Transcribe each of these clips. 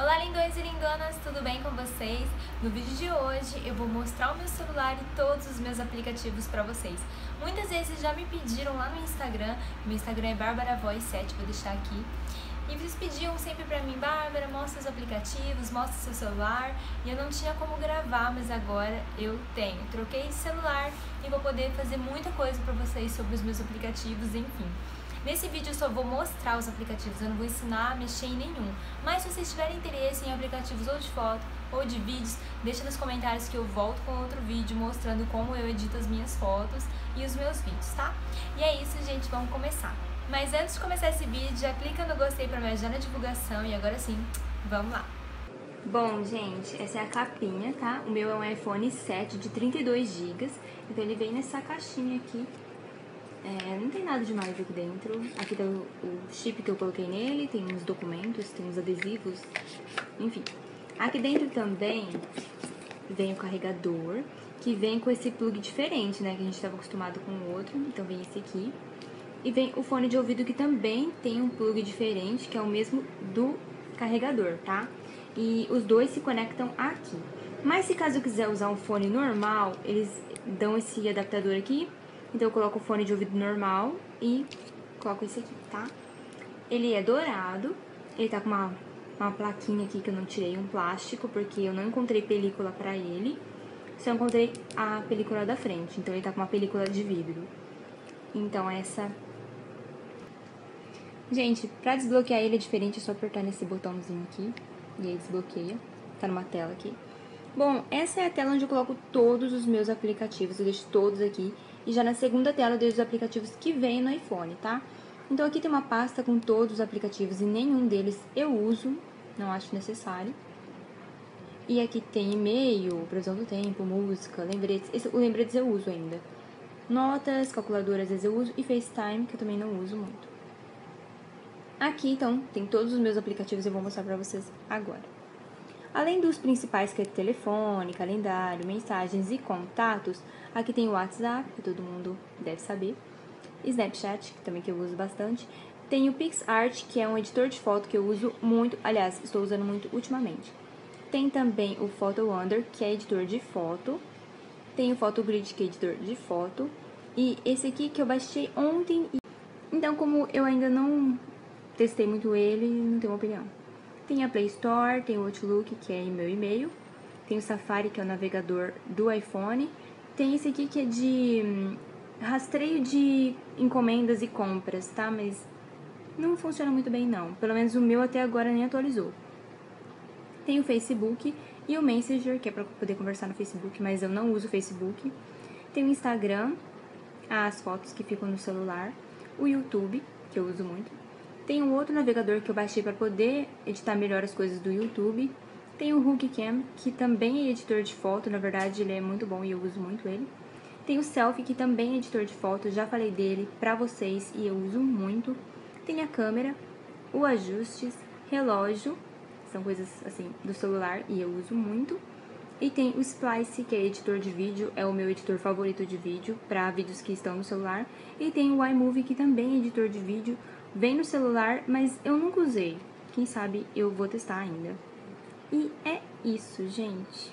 Olá lindões e lindonas, tudo bem com vocês? No vídeo de hoje eu vou mostrar o meu celular e todos os meus aplicativos para vocês. Muitas vezes já me pediram lá no Instagram, meu Instagram é barbaravoice7, vou deixar aqui. E vocês pediam sempre pra mim, Bárbara, mostra os aplicativos, mostra seu celular. E eu não tinha como gravar, mas agora eu tenho. Troquei de celular e vou poder fazer muita coisa pra vocês sobre os meus aplicativos, enfim. Nesse vídeo eu só vou mostrar os aplicativos, eu não vou ensinar a mexer em nenhum. Mas se vocês tiverem interesse em aplicativos ou de foto ou de vídeos, deixa nos comentários que eu volto com outro vídeo mostrando como eu edito as minhas fotos e os meus vídeos, tá? E é isso, gente, vamos começar. Mas antes de começar esse vídeo, já clica no gostei para me ajudar na divulgação e agora sim, vamos lá! Bom, gente, essa é a capinha, tá? O meu é um iPhone 7 de 32 GB, então ele vem nessa caixinha aqui é, não tem nada demais aqui dentro. Aqui tá o, o chip que eu coloquei nele, tem uns documentos, tem uns adesivos, enfim. Aqui dentro também vem o carregador, que vem com esse plug diferente, né? Que a gente estava acostumado com o outro, então vem esse aqui. E vem o fone de ouvido que também tem um plug diferente, que é o mesmo do carregador, tá? E os dois se conectam aqui. Mas se caso eu quiser usar um fone normal, eles dão esse adaptador aqui então eu coloco o fone de ouvido normal e coloco esse aqui, tá? Ele é dourado, ele tá com uma, uma plaquinha aqui que eu não tirei, um plástico, porque eu não encontrei película pra ele. Só encontrei a película da frente, então ele tá com uma película de vidro. Então essa... Gente, pra desbloquear ele é diferente, é só apertar nesse botãozinho aqui, e aí desbloqueia. Tá numa tela aqui. Bom, essa é a tela onde eu coloco todos os meus aplicativos, eu deixo todos aqui. E já na segunda tela eu deixo os aplicativos que vem no iPhone, tá? Então aqui tem uma pasta com todos os aplicativos e nenhum deles eu uso, não acho necessário. E aqui tem e-mail, previsão do tempo, música, lembretes. Esse, o lembretes eu uso ainda. Notas, calculadoras às vezes eu uso e FaceTime, que eu também não uso muito. Aqui, então, tem todos os meus aplicativos eu vou mostrar pra vocês agora. Além dos principais que é telefone, calendário, mensagens e contatos, aqui tem o WhatsApp, que todo mundo deve saber, Snapchat, que também que eu uso bastante, tem o PixArt, que é um editor de foto que eu uso muito, aliás, estou usando muito ultimamente. Tem também o Photo Wonder, que é editor de foto. Tem o PhotoGrid, que é editor de foto. E esse aqui que eu baixei ontem. Então, como eu ainda não testei muito ele, não tenho uma opinião. Tem a Play Store, tem o Outlook, que é meu e-mail. Tem o Safari, que é o navegador do iPhone. Tem esse aqui que é de hum, rastreio de encomendas e compras, tá? Mas não funciona muito bem não. Pelo menos o meu até agora nem atualizou. Tem o Facebook e o Messenger, que é para poder conversar no Facebook, mas eu não uso o Facebook. Tem o Instagram, as fotos que ficam no celular, o YouTube, que eu uso muito. Tem um outro navegador que eu baixei para poder editar melhor as coisas do YouTube. Tem o HookCam, que também é editor de foto, na verdade ele é muito bom e eu uso muito ele. Tem o Selfie, que também é editor de foto, já falei dele pra vocês e eu uso muito. Tem a câmera, o ajustes, relógio, são coisas assim do celular e eu uso muito. E tem o Splice, que é editor de vídeo, é o meu editor favorito de vídeo para vídeos que estão no celular. E tem o iMovie, que também é editor de vídeo, Vem no celular, mas eu nunca usei. Quem sabe eu vou testar ainda. E é isso, gente.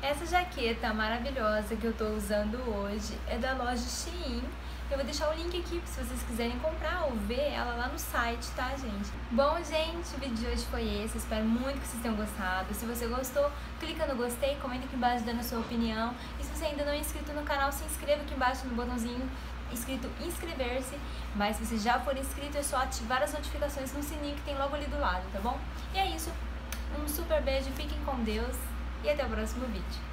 Essa jaqueta maravilhosa que eu tô usando hoje é da loja Shein. Eu vou deixar o link aqui se vocês quiserem comprar ou ver ela lá no site, tá, gente? Bom, gente, o vídeo de hoje foi esse. Espero muito que vocês tenham gostado. Se você gostou, clica no gostei, comenta aqui embaixo dando a sua opinião. E se você ainda não é inscrito no canal, se inscreva aqui embaixo no botãozinho escrito inscrever-se, mas se você já for inscrito é só ativar as notificações no sininho que tem logo ali do lado, tá bom? E é isso, um super beijo, fiquem com Deus e até o próximo vídeo.